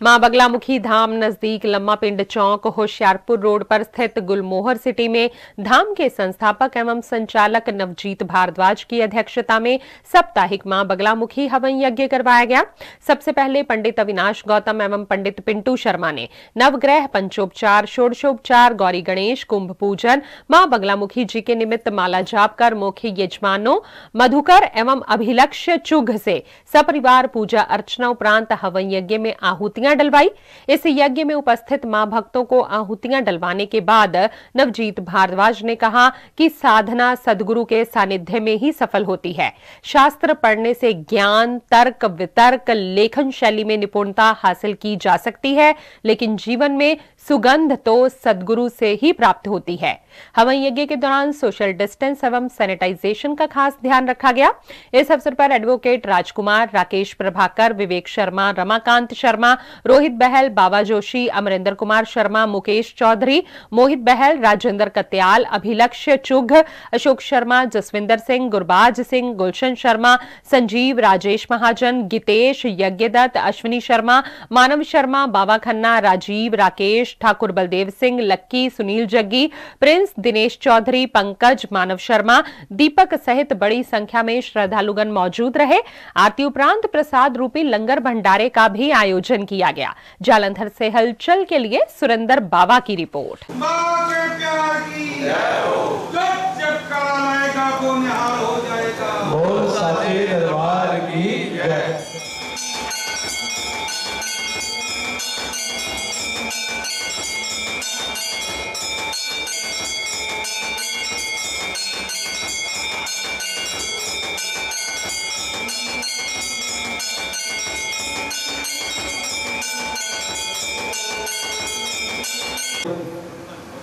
माँ बगलामुखी धाम नज़दीक लम्मा पिंड चौक, होशियारपुर रोड पर स्थित गुलमोहर सिटी में धाम के संस्थापक एवं संचालक नवजीत भारद्वाज की अध्यक्षता में साप्ताहिक माँ बगलामुखी हवन यज्ञ करवाया गया। सबसे पहले पंडित अविनाश गौतम एवं पंडित पिंटू शर्मा ने नवग्रह पंचोपचार, षोडशोपचार, गौरी गणेश, कुंभ पूजन, माँ बगलामुखी जी के निमित्त माला जाप कर मुख्य यजमानों, मधुकर एवं अभिलक्ष्य चुघ से सपरिवार पूजा अर्चना उपरांत हवन यज्ञ में आहुतियाँ आहुतियाँ डलवाई। इस यज्ञ में उपस्थित माँ भक्तों को आहुतियाँ डलवाने के बाद नवजीत भारद्वाज ने कहा कि साधना सदगुरु के सानिध्य में ही सफल होती है। शास्त्र पढ़ने से ज्ञान, तर्क, वितर्क, लेखन शैली में निपुणता हासिल की जा सकती है, लेकिन जीवन में सुगंध तो सदगुरु से ही प्राप्त होती है। हवन यज्ञ के दौरान सोशल डिस्टेंस एवं सैनिटाइजेशन का खास ध्यान रखा गया। इस अवसर पर एडवोकेट राजकुमार, राकेश प्रभाकर, विवेक शर्मा, रमाकांत शर्मा, रोहित बहल, बाबा जोशी, अमरिंदर कुमार शर्मा, मुकेश चौधरी, मोहित बहल, राजेंद्र कत्याल, अभिलक्ष्य चुघ अशोक शर्मा, जसविंदर सिंह, गुरबाज सिंह, गुलशन शर्मा, संजीव, राजेश महाजन, गितेश, यज्ञदत्त, अश्विनी शर्मा, मानव शर्मा, बाबा खन्ना, राजीव, राकेश ठाकुर बलदेव सिंह लक्की सुनील जग्गी प्रिंस दिनेश चौधरी पंकज मानव शर्मा दीपक सहित बड़ी संख्या में श्रद्धालुगण मौजूद रहे। आरती उपरांत प्रसाद रूपी लंगर भंडारे का भी आयोजन किया गया। जालंधर से हलचल के लिए सुरेंद्र बाबा की रिपोर्ट।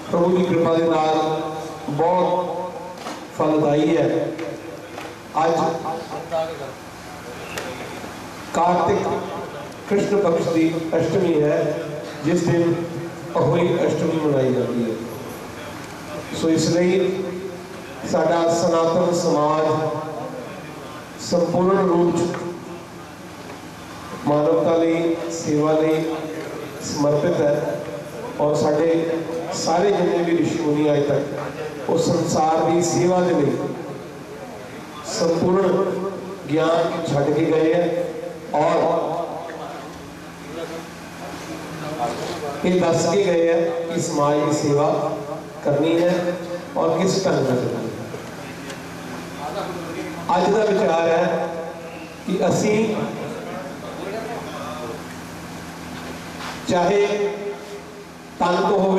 प्रभु की कृपा के नाल बहुत फलदायी है। आज कार्तिक कृष्ण पक्ष की अष्टमी है, जिस दिन अहोई अष्टमी मनाई जाती है। ਸੋ ਇਸ ਲਈ ਸਾਡਾ ਸਨਾਤਨ ਸਮਾਜ ਸੰਪੂਰਨ ਰੂਪ ਚ ਮਾਨਵਤਾ ਲਈ ਸੇਵਾ ਲਈ ਸਮਰਪਿਤ ਹੈ ਔਰ ਸਾਡੇ ਸਾਰੇ ਜਿੰਨੇ ਵੀ ਰਿਸ਼ੀ ਮੁਨੀ ਅਜੇ ਤੱਕ ਉਹ ਸੰਸਾਰ ਦੀ ਸੇਵਾ ਦੇ ਲਈ ਸੰਪੂਰਨ ਗਿਆਨ ਛੱਡ ਕੇ ਗਏ ਹੈ ਔਰ ਇਹ ਦੱਸ ਕੇ ਗਏ ਹੈ ਕਿ ਸਮਾਜ ਦੀ ਸੇਵਾ करनी है और किस ढंग में करनी है। अज का विचार है कि असी चाहे तन तो हो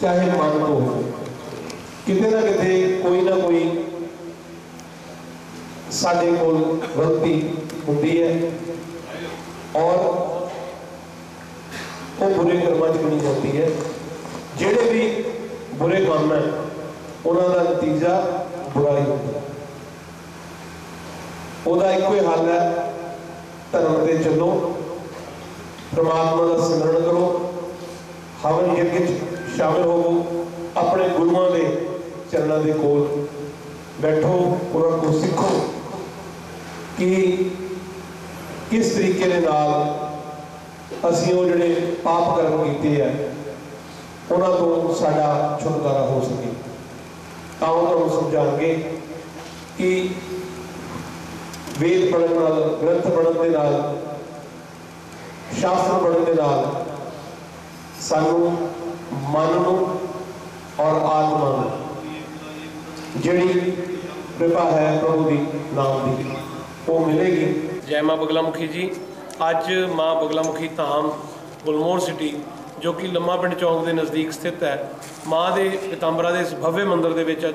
चाहे मन तो हो कि ना कि कोई ना कोई साढ़े को गलती होंगी है और वो बुरे कर्मा च गिनी जाती है। ਜਿਹੜੇ ਵੀ ਬੁਰੇ ਕੰਮ ਹੈ, ਉਹਨਾਂ ਦਾ ਨਤੀਜਾ ਬੁਰਾ ਹੀ। ਹੁੰਦਾ ਉਹਦਾ ਇੱਕੋ ਹੀ ਹੱਲ ਹੈ, ਧਰਮ ਤੇ ਚੱਲੋ, ਪ੍ਰਮਾਤਮਾ ਦਾ ਸਿਮਰਨ ਕਰੋ, ਹਵਨ ਯੱਗ ਚ ਸ਼ਾਮਿਲ ਹੋਵੋ, ਆਪਣੇ ਗੁਰੂਆਂ ਦੇ ਚਰਨਾਂ ਦੇ ਕੋਲ ਬੈਠੋ, ਉਹਨਾਂ ਕੋਲ ਸਿੱਖੋ ਕਿ ਕਿਸ ਤਰੀਕੇ ਦੇ ਨਾਲ ਅਸੀਂ ਉਹ ਜਿਹੜੇ ਪਾਪ ਕਰਮ ਕੀਤੇ ਆ ਉਹਨਾਂ ਤੋਂ ਸਾਡਾ ਛੁਟਕਾਰਾ ਹੋ ਸਕੇ। ਤਾਂ ਉਹ ਤੁਹਾਨੂੰ ਸਮਝਾਣਗੇ ਕਿ ਵੇਦ ਪੜਨ ਨਾਲ, ਗ੍ਰੰਥ ਪੜਨ ਦੇ ਨਾਲ, ਸ਼ਾਸਤਰ ਪੜਨ ਦੇ ਨਾਲ ਸਾਨੂੰ ਮਨ ਨੂੰ ਔਰ ਆਤਮਾ ਨੂੰ ਜਿਹੜੀ ਕਿਰਪਾ ਹੈ ਪ੍ਰਭੂ ਦੀ, ਨਾਮ ਦੀ, ਉਹ ਮਿਲੇਗੀ। ਜੈ ਮਾਂ ਬਗਲਾ ਮੁਖੀ ਜੀ, ਅੱਜ ਮਾਂ ਬਗਲਾਮੁਖੀ ਧਾਮ, ਗੁਲਮੋਹਰ ਸਿਟੀ ਜੋ ਕਿ ਲੰਮਾ ਪਿੰਡ ਚੌਂਕ ਦੇ ਨਜ਼ਦੀਕ ਸਥਿਤ ਹੈ। ਮਾਂ ਦੇ ਪਿਤੰਬਰਾ ਦੇ ਇਸ ਭਵਯ ਮੰਦਿਰ ਦੇ ਵਿੱਚ ਅੱਜ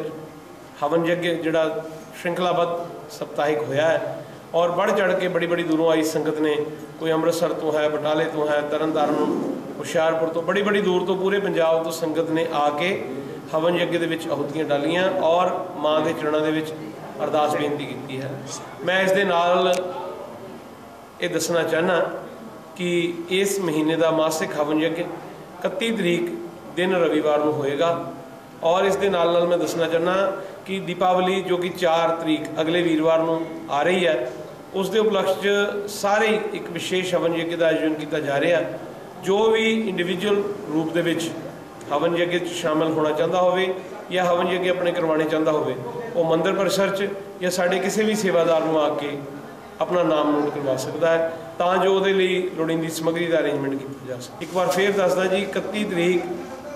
ਹਵਨ ਯੱਗ ਜਿਹੜਾ ਸ਼੍ਰਿੰਖਲਾਬੱਧ ਸਪਤਾਹਿਕ ਹੋਇਆ ਹੈ ਔਰ ਵੱਧ ਚੜ ਕੇ ਬੜੀ ਬੜੀ ਦੂਰੋਂ ਆਈ ਸੰਗਤ ਨੇ, ਕੋਈ ਅੰਮ੍ਰਿਤਸਰ ਤੋਂ ਹੈ, ਬਟਾਲੇ ਤੋਂ ਹੈ, ਤਰਨਤਾਰਨ ਹੁਸ਼ਿਆਰਪੁਰ ਤੋਂ, ਬੜੀ ਬੜੀ ਦੂਰ ਤੋਂ ਪੂਰੇ ਪੰਜਾਬ ਤੋਂ ਸੰਗਤ ਨੇ ਆ ਕੇ ਹਵਨ ਯੱਗ ਦੇ ਵਿੱਚ ਅਹੁਤੀਆਂ ਡਾਲੀਆਂ ਔਰ ਮਾਂ ਦੇ ਚਰਨਾਂ ਦੇ ਵਿੱਚ ਅਰਦਾਸ ਬੇਨਤੀ ਕੀਤੀ ਹੈ। ਮੈਂ ਇਸ ਦੇ ਨਾਲ ਇਹ ਦੱਸਣਾ ਚਾਹਨਾ ਕਿ ਇਸ ਮਹੀਨੇ ਦਾ ਮਾਸਿਕ ਹਵਨ ਯੱਗ 31 ਤਰੀਕ ਦਿਨ ਰਵੀਵਾਰ ਨੂੰ ਹੋਏਗਾ। ਔਰ ਇਸ ਦੇ ਨਾਲ ਨਾਲ ਮੈਂ ਦੱਸਣਾ ਚਾਹਨਾ ਕਿ ਦੀਪਾਵਲੀ ਜੋ ਕਿ 4 ਤਰੀਕ ਅਗਲੇ ਵੀਰਵਾਰ ਨੂੰ ਆ ਰਹੀ ਹੈ, ਉਸ ਦੇ ਉਪਲਕਸ਼ 'ਚ ਸਾਰੇ ਇੱਕ ਵਿਸ਼ੇਸ਼ ਹਵਨ ਯੱਗ ਦਾ ਆਯੋਜਨ ਕੀਤਾ ਜਾ ਰਿਹਾ। ਜੋ ਵੀ ਇੰਡੀਵਿਜੂਅਲ ਰੂਪ ਦੇ ਵਿੱਚ ਹਵਨ ਯੱਗ 'ਚ ਸ਼ਾਮਲ ਹੋਣਾ ਚਾਹੁੰਦਾ ਹੋਵੇ ਜਾਂ ਹਵਨ ਯੱਗ ਆਪਣੇ ਕਰਵਾਉਣੇ ਚਾਹੁੰਦਾ ਹੋਵੇ, ਉਹ ਮੰਦਰ ਪਰਿਸਰ 'ਚ ਜਾਂ ਸਾਡੇ ਕਿਸੇ ਵੀ ਸੇਵਾਦਾਰ ਨੂੰ ਆ ਕੇ ਆਪਣਾ ਨਾਮ ਨੋਟ ਕਰਵਾ ਸਕਦਾ ਹੈ। ਤਾਂ ਜੋ ਉਹਦੇ ਲਈ ਲੋੜੀਂਦੀ ਸਮੱਗਰੀ ਦਾ ਅਰੇਂਜਮੈਂਟ ਕੀਤਾ ਜਾ ਸਕੇ। ਇੱਕ ਵਾਰ ਫੇਰ ਦੱਸਦਾ ਜੀ 31 ਤਰੀਕ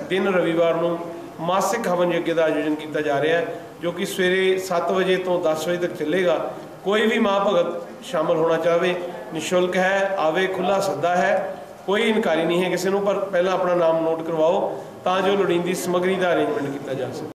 ਦਿਨ ਰਵੀਵਾਰ ਨੂੰ ਮਾਸਿਕ ਹਵਨ ਯੱਗ ਦਾ ਆਯੋਜਨ ਕੀਤਾ ਜਾ ਰਿਹਾ ਹੈ, ਜੋ ਕਿ ਸਵੇਰੇ 7 ਵਜੇ ਤੋਂ 10 ਵਜੇ ਤੱਕ ਚੱਲੇਗਾ। ਕੋਈ ਵੀ ਮਾਂ ਭਗਤ ਸ਼ਾਮਲ ਹੋਣਾ ਚਾਹਵੇ, ਨਿਸ਼ੁਲਕ ਹੈ, ਆਵੇ ਖੁੱਲਾ ਸੱਦਾ ਹੈ, ਕੋਈ ਇਨਕਾਰੀ ਨਹੀਂ ਹੈ ਕਿਸੇ ਨੂੰ, ਪਰ ਪਹਿਲਾਂ ਆਪਣਾ ਨਾਮ ਨੋਟ ਕਰਵਾਓ ਤਾਂ ਜੋ ਲੋੜੀਂਦੀ ਸਮੱਗਰੀ ਦਾ ਅਰੇਂਜਮੈਂਟ ਕੀਤਾ ਜਾ ਸਕੇ।